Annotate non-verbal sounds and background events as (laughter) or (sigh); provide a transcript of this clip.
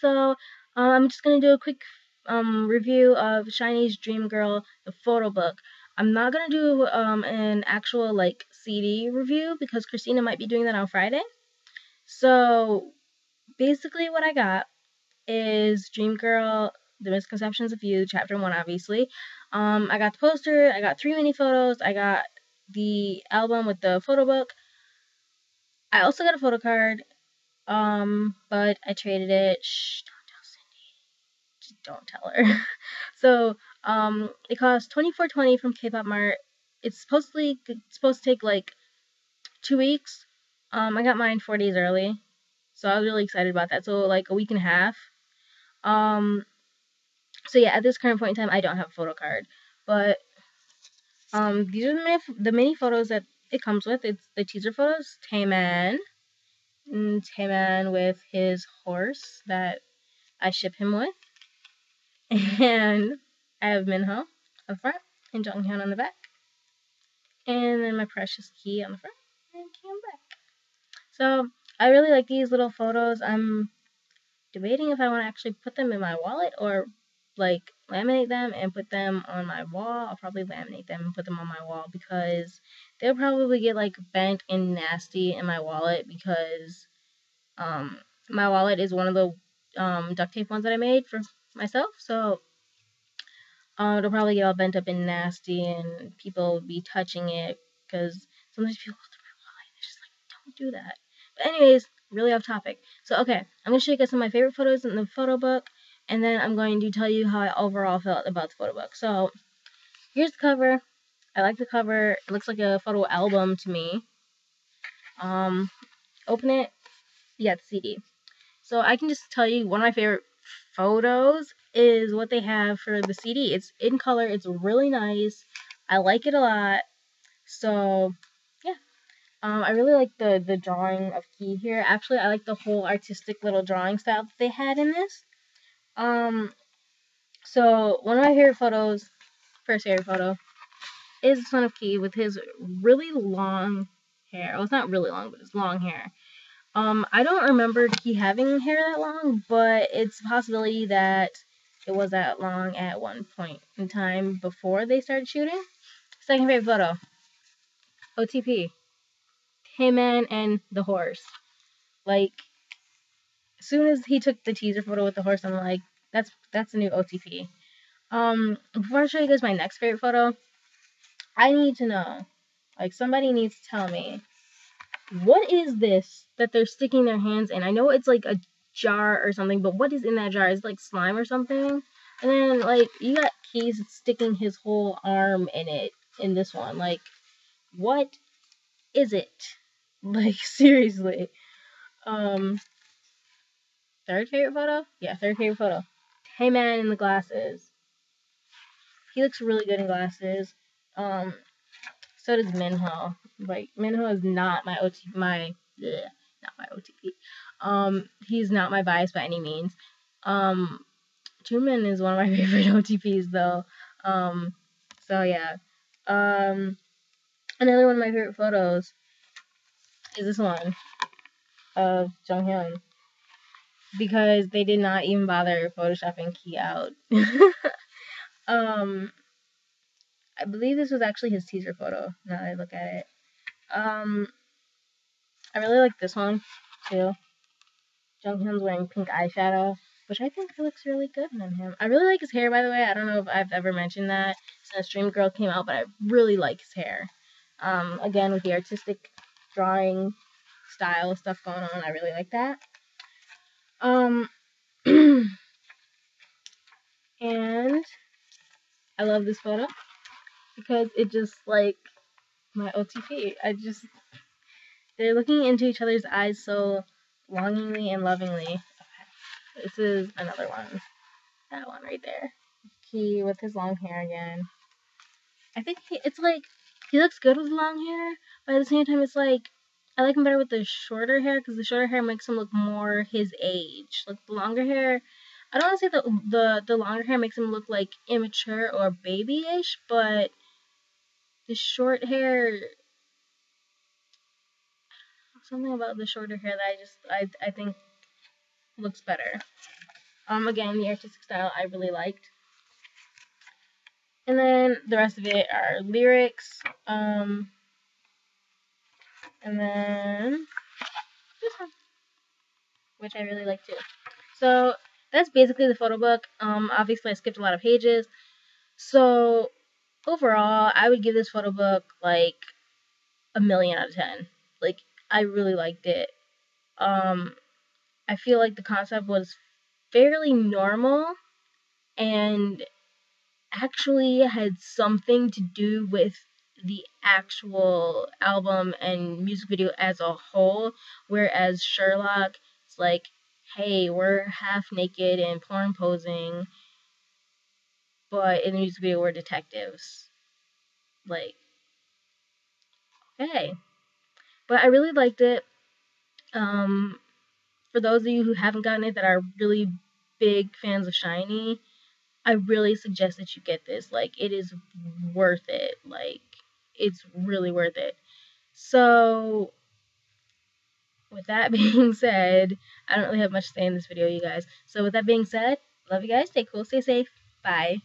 So um, I'm just gonna do a quick um, review of SHINee's Dream Girl, the photo book. I'm not gonna do um, an actual like CD review because Christina might be doing that on Friday. So basically, what I got is Dream Girl, The Misconceptions of You, Chapter One, obviously. Um, I got the poster. I got three mini photos. I got the album with the photo book. I also got a photo card, um, but I traded it. Shh, don't tell Cindy. Just don't tell her. (laughs) so, um, it cost twenty four twenty from K-pop Mart. It's supposedly it's supposed to take like two weeks. Um, I got mine four days early, so I was really excited about that. So like a week and a half. Um, so yeah, at this current point in time, I don't have a photo card, but um, these are the mini, the mini photos that it comes with. It's the teaser photos. Taemin. Mm, and Taemin with his horse that I ship him with. (laughs) And I have Minho up front and Jonghyun on the back. And then my precious key on the front and on the back. So I really like these little photos. I'm debating if I want to actually put them in my wallet or like laminate them and put them on my wall. I'll probably laminate them and put them on my wall because they'll probably get like bent and nasty in my wallet because um my wallet is one of the um duct tape ones that I made for myself. So um, it'll probably get all bent up and nasty and people will be touching it because sometimes people go my wallet it's just like don't do that. But anyways, really off topic. So okay, I'm gonna show you guys some of my favorite photos in the photo book and then I'm going to tell you how I overall felt about the photo book. So here's the cover. I like the cover. It looks like a photo album to me. Um, open it. Got the CD. So I can just tell you one of my favorite photos is what they have for the CD. It's in color. It's really nice. I like it a lot. So yeah. Um, I really like the the drawing of Key here. Actually, I like the whole artistic little drawing style that they had in this. Um, so one of my favorite photos, first favorite photo, is the son of Key with his really long hair. Well, it's not really long, but it's long hair. Um, I don't remember Key having hair that long, but it's a possibility that it was that long at one point in time before they started shooting. Second favorite photo, OTP, Taemin and the horse. Like, as soon as he took the teaser photo with the horse, I'm like, that's that's a new OTP. Um, before I show you guys my next favorite photo, I need to know, like somebody needs to tell me, what is this that they're sticking their hands in? I know it's like a jar or something, but what is in that jar? Is it like slime or something? And then like you got Keys sticking his whole arm in it in this one. Like, what is it? (laughs) Like seriously. Um, third favorite photo? Yeah, third favorite photo. Taemin in the glasses. He looks really good in glasses. Um, so does Minho. Like Minho is not my OT my bleh, not my OTP. Um, he's not my bias by any means. Um, Taeman is one of my (laughs) favorite OTPs though. Um, so yeah. Um, another one of my favorite photos is this one of Jonghyun because they did not even bother photoshopping Key out. (laughs) um, I believe this was actually his teaser photo. Now that I look at it, um, I really like this one too. Jonghyun's wearing pink eyeshadow, which I think looks really good on him. I really like his hair, by the way. I don't know if I've ever mentioned that since Dream Girl came out, but I really like his hair. Um, again, with the artistic drawing style stuff going on, I really like that. Um, (clears throat) and I love this photo because it just like my OTP. I just they're looking into each other's eyes so longingly and lovingly. Okay. This is another one. That one right there. He with his long hair again. I think he, it's like he looks good with long hair, but at the same time, it's like I like him better with the shorter hair because the shorter hair makes him look more his age. Like the longer hair, I don't want to say the the the longer hair makes him look like immature or babyish, but the short hair something about the shorter hair that I just I I think looks better. Um, again, the artistic style I really liked. And then the rest of it are lyrics. Um, and then this one, which I really like too. So that's basically the photo book. Um, obviously I skipped a lot of pages. So overall, I would give this photo book like a million out of ten. Like I really liked it. Um, I feel like the concept was fairly normal and actually had something to do with the actual album and music video as a whole, whereas Sherlock is like, hey, we're half naked and porn posing, but in the music video we're detectives. Like, okay. But I really liked it. Um, for those of you who haven't gotten it that are really big fans of SHINee, I really suggest that you get this. Like, it is worth it. Like, it's really worth it. So, with that (laughs) being said, I don't really have much to say in this video, you guys. So, with that being said, love you guys. Stay cool, stay safe. Bye.